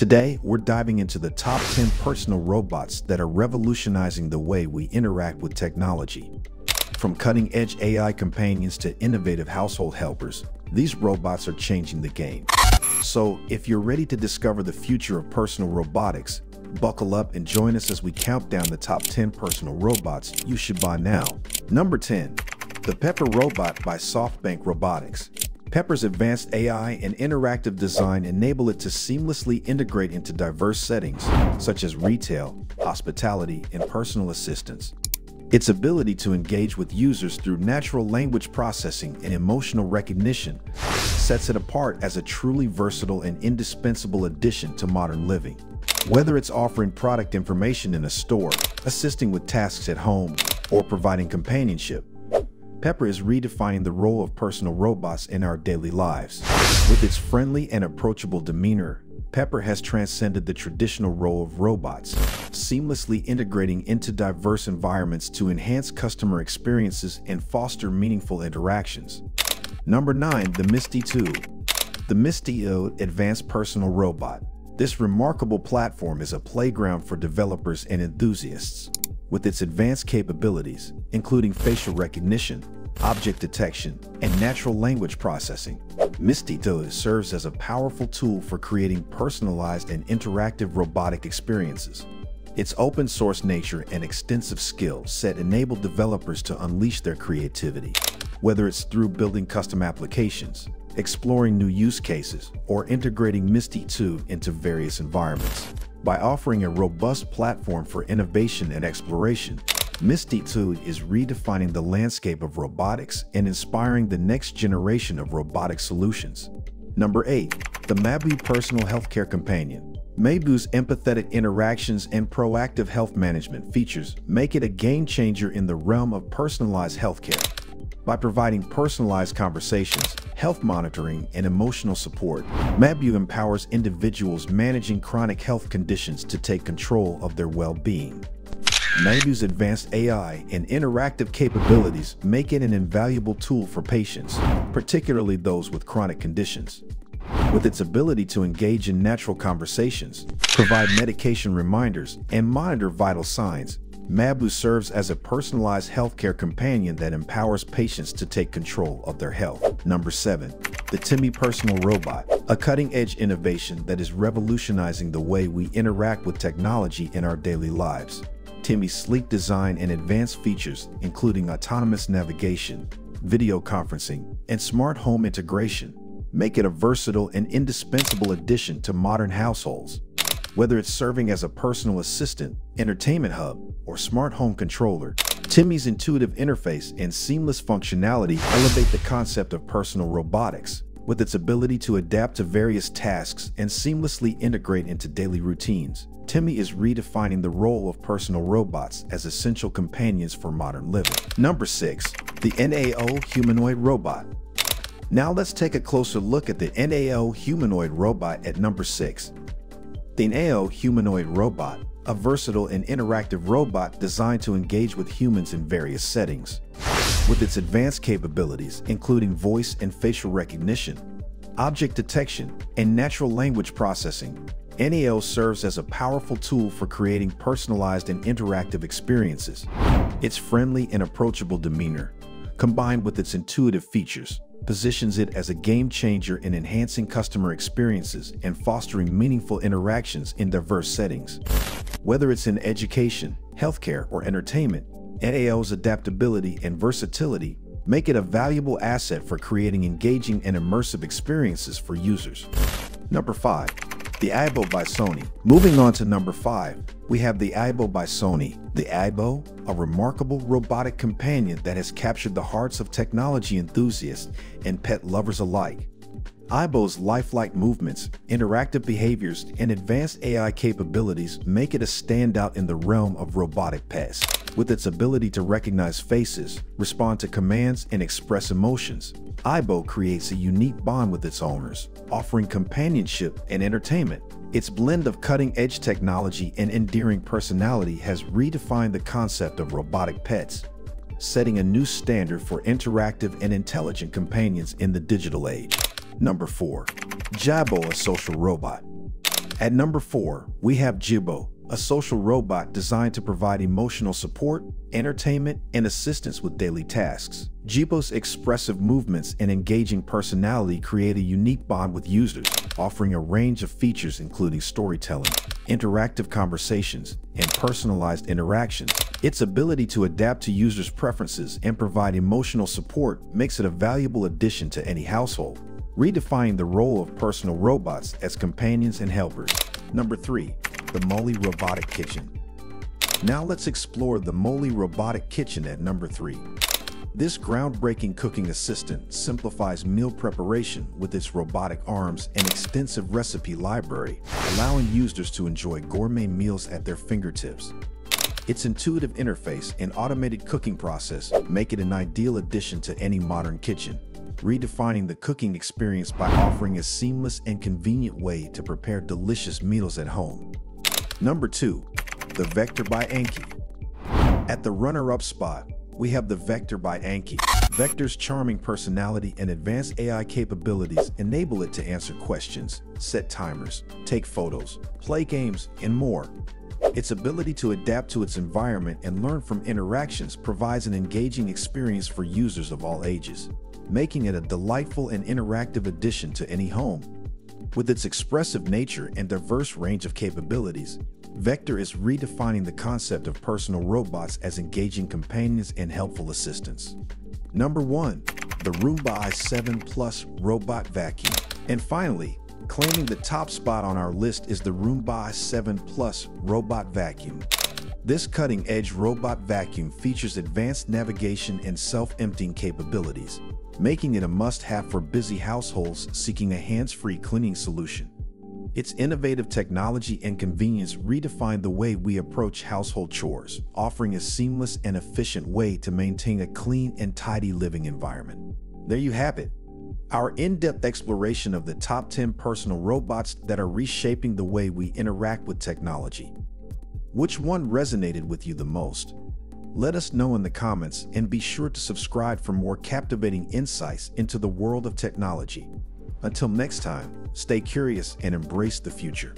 Today, we're diving into the top 10 personal robots that are revolutionizing the way we interact with technology. From cutting-edge AI companions to innovative household helpers, these robots are changing the game. So, if you're ready to discover the future of personal robotics, buckle up and join us as we count down the top 10 personal robots you should buy now. Number 10. The Pepper Robot by SoftBank Robotics. Pepper's advanced AI and interactive design enable it to seamlessly integrate into diverse settings, such as retail, hospitality, and personal assistance. Its ability to engage with users through natural language processing and emotional recognition sets it apart as a truly versatile and indispensable addition to modern living. Whether it's offering product information in a store, assisting with tasks at home, or providing companionship, Pepper is redefining the role of personal robots in our daily lives. With its friendly and approachable demeanor, Pepper has transcended the traditional role of robots, seamlessly integrating into diverse environments to enhance customer experiences and foster meaningful interactions. Number 9. The Misty 2 The Misty Advanced Personal Robot This remarkable platform is a playground for developers and enthusiasts. With its advanced capabilities, including facial recognition, object detection, and natural language processing, Misty serves as a powerful tool for creating personalized and interactive robotic experiences. Its open source nature and extensive skill set enable developers to unleash their creativity, whether it's through building custom applications, exploring new use cases, or integrating Misty 2 into various environments. By offering a robust platform for innovation and exploration, 2 is redefining the landscape of robotics and inspiring the next generation of robotic solutions. Number 8. The Mabu Personal Healthcare Companion Mabu's empathetic interactions and proactive health management features make it a game changer in the realm of personalized healthcare. By providing personalized conversations, health monitoring, and emotional support, Mabu empowers individuals managing chronic health conditions to take control of their well-being. Mabu's advanced AI and interactive capabilities make it an invaluable tool for patients, particularly those with chronic conditions. With its ability to engage in natural conversations, provide medication reminders, and monitor vital signs, Mabu serves as a personalized healthcare companion that empowers patients to take control of their health. Number 7. The Temi Personal Robot, a cutting-edge innovation that is revolutionizing the way we interact with technology in our daily lives. Temi's sleek design and advanced features, including autonomous navigation, video conferencing, and smart home integration, make it a versatile and indispensable addition to modern households. Whether it's serving as a personal assistant, entertainment hub, or smart home controller, Temi's intuitive interface and seamless functionality elevate the concept of personal robotics. With its ability to adapt to various tasks and seamlessly integrate into daily routines, Temi is redefining the role of personal robots as essential companions for modern living. Number 6. The NAO Humanoid Robot Now let's take a closer look at the NAO Humanoid Robot at number 6. The NAO humanoid robot, a versatile and interactive robot designed to engage with humans in various settings. With its advanced capabilities, including voice and facial recognition, object detection, and natural language processing, NAO serves as a powerful tool for creating personalized and interactive experiences. Its friendly and approachable demeanor, combined with its intuitive features, positions it as a game changer in enhancing customer experiences and fostering meaningful interactions in diverse settings. Whether it's in education, healthcare, or entertainment, NAO's adaptability and versatility make it a valuable asset for creating engaging and immersive experiences for users. Number 5. The Aibo by Sony. Moving on to number 5, we have the Aibo by Sony. The Aibo, a remarkable robotic companion that has captured the hearts of technology enthusiasts and pet lovers alike. Aibo's lifelike movements, interactive behaviors, and advanced AI capabilities make it a standout in the realm of robotic pets. With its ability to recognize faces, respond to commands, and express emotions, Aibo creates a unique bond with its owners, offering companionship and entertainment. Its blend of cutting-edge technology and endearing personality has redefined the concept of robotic pets, setting a new standard for interactive and intelligent companions in the digital age. Number 4. Jabbo, a social robot. At number 4, we have Jibo, a social robot designed to provide emotional support, entertainment, and assistance with daily tasks. Jibo's expressive movements and engaging personality create a unique bond with users, offering a range of features including storytelling, interactive conversations, and personalized interactions. Its ability to adapt to users' preferences and provide emotional support makes it a valuable addition to any household, redefining the role of personal robots as companions and helpers. Number 3 the Moley Robotic Kitchen. Now let's explore the Moley Robotic Kitchen at number 3. This groundbreaking cooking assistant simplifies meal preparation with its robotic arms and extensive recipe library, allowing users to enjoy gourmet meals at their fingertips. Its intuitive interface and automated cooking process make it an ideal addition to any modern kitchen, redefining the cooking experience by offering a seamless and convenient way to prepare delicious meals at home. Number 2. The Vector by Anki. At the runner-up spot, we have the Vector by Anki. Vector's charming personality and advanced AI capabilities enable it to answer questions, set timers, take photos, play games, and more. Its ability to adapt to its environment and learn from interactions provides an engaging experience for users of all ages, making it a delightful and interactive addition to any home. With its expressive nature and diverse range of capabilities, Vector is redefining the concept of personal robots as engaging companions and helpful assistants. Number 1. The Roomba i7 Plus Robot Vacuum. And finally, claiming the top spot on our list is the Roomba i7 Plus Robot Vacuum. This cutting-edge robot vacuum features advanced navigation and self-emptying capabilities, making it a must-have for busy households seeking a hands-free cleaning solution. Its innovative technology and convenience redefine the way we approach household chores, offering a seamless and efficient way to maintain a clean and tidy living environment. There you have it. Our in-depth exploration of the top 10 personal robots that are reshaping the way we interact with technology. Which one resonated with you the most? Let us know in the comments and be sure to subscribe for more captivating insights into the world of technology. Until next time, stay curious and embrace the future.